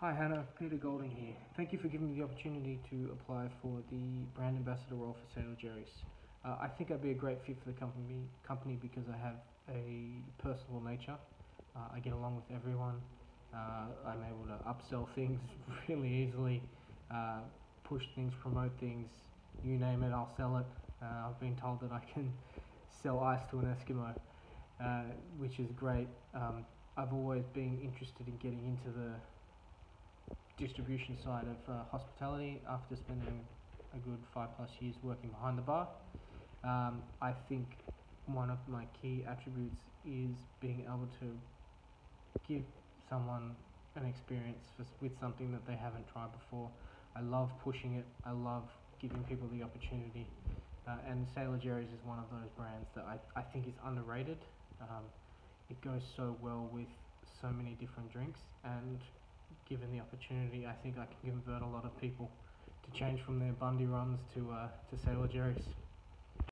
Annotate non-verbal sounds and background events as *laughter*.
Hi Hannah, Peter Golding here. Thank you for giving me the opportunity to apply for the brand ambassador role for Sailor Jerry's. Uh, I think I'd be a great fit for the company, company because I have a personable nature. Uh, I get along with everyone. Uh, I'm able to upsell *laughs* things really easily, uh, push things, promote things. You name it, I'll sell it. Uh, I've been told that I can *laughs* sell ice to an Eskimo, uh, which is great. Um, I've always been interested in getting into the distribution side of uh, hospitality after spending a good five plus years working behind the bar. Um, I think one of my key attributes is being able to give someone an experience for, with something that they haven't tried before. I love pushing it. I love giving people the opportunity. Uh, and Sailor Jerry's is one of those brands that I, I think is underrated. Um, it goes so well with so many different drinks and given the opportunity, I think I can convert a lot of people to change from their Bundy rums to uh, to Sailor Jerry's.